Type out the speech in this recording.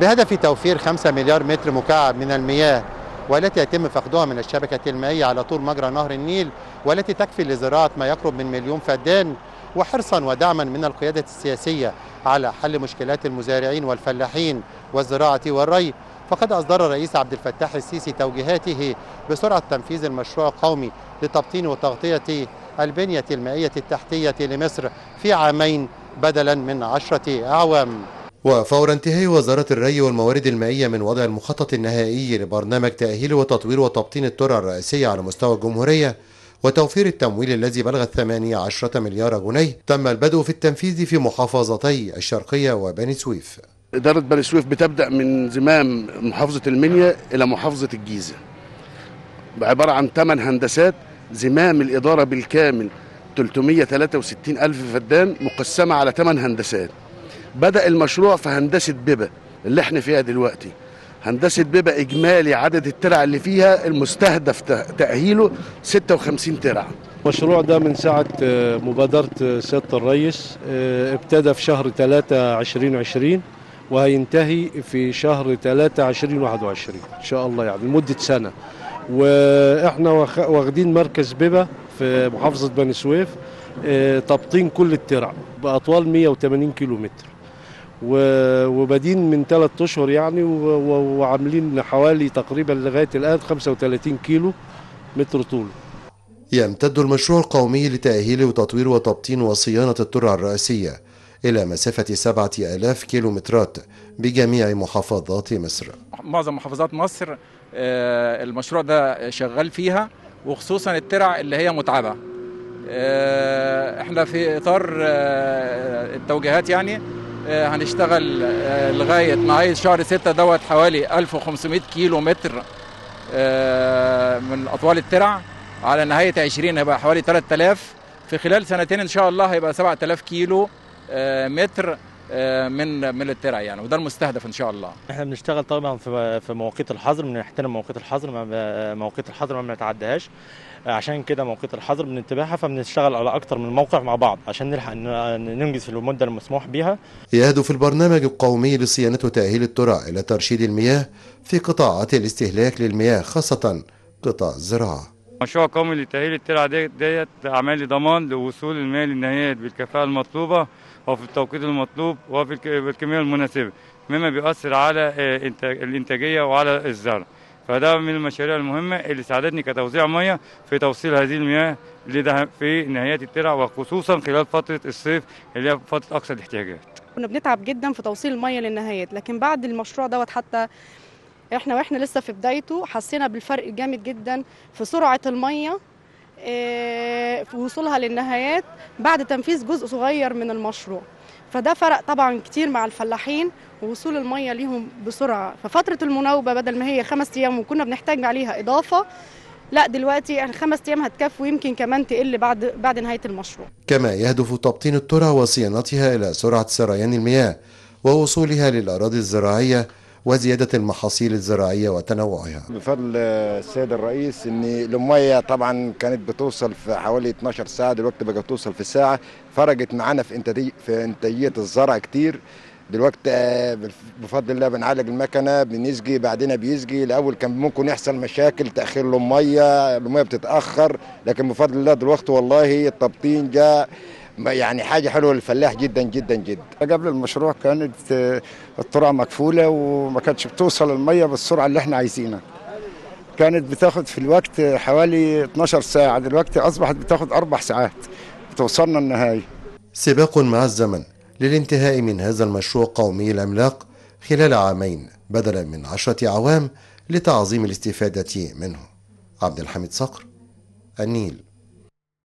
بهدف توفير 5 مليار متر مكعب من المياه والتي يتم فقدها من الشبكة المائية على طول مجرى نهر النيل والتي تكفي لزراعة ما يقرب من مليون فدان وحرصا ودعما من القيادة السياسية على حل مشكلات المزارعين والفلاحين والزراعة والري. فقد أصدر الرئيس عبد الفتاح السيسي توجيهاته بسرعة تنفيذ المشروع القومي لتبطين وتغطية البنية المائية التحتية لمصر في عامين بدلا من عشرة أعوام. وفور انتهاء وزارة الري والموارد المائية من وضع المخطط النهائي لبرنامج تأهيل وتطوير وتبطين الترع الرئيسية على مستوى الجمهورية وتوفير التمويل الذي بلغ 18 مليار جنيه تم البدء في التنفيذ في محافظتي الشرقية وبني سويف. إدارة بني سويف بتبدأ من زمام محافظة المنيا إلى محافظة الجيزة. عبارة عن 8 هندسات زمام الإدارة بالكامل 363 ألف فدان مقسمة على 8 هندسات. بدأ المشروع في هندسة بيبا اللي إحنا فيها دلوقتي. هندسة بيبا إجمالي عدد الترع اللي فيها المستهدف تأهيله 56 ترع. المشروع ده من ساعة مبادرة سيادة الرئيس ابتدى في شهر 3 2020 وهينتهي في شهر 3 2021 إن شاء الله يعني لمدة سنة. وإحنا واخدين مركز بيبا في محافظة بني سويف تبطين كل الترع بأطوال 180 كيلو متر وبادين من ثلاث أشهر يعني وعاملين حوالي تقريبا لغاية الآن 35 كيلو متر طول. يمتد المشروع القومي لتأهيل وتطوير وتبطين وصيانة الترع الرئيسية إلى مسافة 7000 كيلومترات بجميع محافظات مصر. معظم محافظات مصر المشروع ده شغال فيها وخصوصا الترع اللي هي متعبة. إحنا في إطار التوجيهات يعني هنشتغل لغاية نهايه شهر 6 دوت حوالي 1500 كيلو متر من أطوال الترع. على نهاية 20 هيبقى حوالي 3000 في خلال سنتين إن شاء الله هيبقى 7000 كيلو متر. من من الترع يعني وده المستهدف إن شاء الله. إحنا بنشتغل طبعا في في مواقيت الحظر بنحترم مواقيت الحظر مواقيت الحظر ما بنتعداهاش عشان كده مواقيت الحظر بنتبعها فبنشتغل على أكتر من موقع مع بعض عشان نلحق ننجز في المدة المسموح بها يهدف البرنامج القومي لصيانة وتأهيل الترع إلى ترشيد المياه في قطاعات الاستهلاك للمياه خاصة قطاع الزراعة. مشروع قومي لتأهيل الترع ديت ديت أعمال ضمان لوصول المياه للنهايات بالكفاءة المطلوبة وفي التوقيت المطلوب وفي الكمية المناسبة مما بيؤثر على الإنتاجية وعلى الزرع. فده من المشاريع المهمة اللي ساعدتني كتوزيع مياه في توصيل هذه المياه في نهايات الترع وخصوصا خلال فترة الصيف اللي هي فترة أقصى الاحتياجات. كنا بنتعب جدا في توصيل المياه للنهايات لكن بعد المشروع دوت حتى إحنا وإحنا لسه في بدايته حسينا بالفرق جامد جدا في سرعة المية في وصولها للنهايات بعد تنفيذ جزء صغير من المشروع فده فرق طبعا كتير مع الفلاحين ووصول المية ليهم بسرعة ففترة المناوبة بدل ما هي خمس أيام وكنا بنحتاج عليها إضافة لا دلوقتي يعني خمس أيام هتكفي ويمكن كمان تقل بعد بعد نهاية المشروع. كما يهدف تبطين الترع وصيانتها إلى سرعة سريان المياه ووصولها للأراضي الزراعية وزيادة المحاصيل الزراعية وتنوعها. بفضل السيد الرئيس ان المية طبعا كانت بتوصل في حوالي 12 ساعة دلوقتي بقت توصل في ساعة. فرقت معانا في انتاجية في انتاجية الزرع كتير. دلوقتي بفضل الله بنعالج المكنة بنسقي بعدين بيسقي. الأول كان ممكن يحصل مشاكل تأخير له الميه بتتأخر. لكن بفضل الله دلوقتي والله التبطين جاء. يعني حاجة حلوة للفلاح جدا جدا جدا. قبل المشروع كانت الترع مكفوله وما كانتش بتوصل المية بالسرعة اللي إحنا عايزينها. كانت بتاخد في الوقت حوالي 12 ساعة دلوقتي أصبحت بتاخد أربع ساعات بتوصلنا النهايه سباق مع الزمن للانتهاء من هذا المشروع القومي العملاق خلال عامين بدلا من عشرة أعوام لتعظيم الاستفادة منه. عبد الحميد صقر النيل.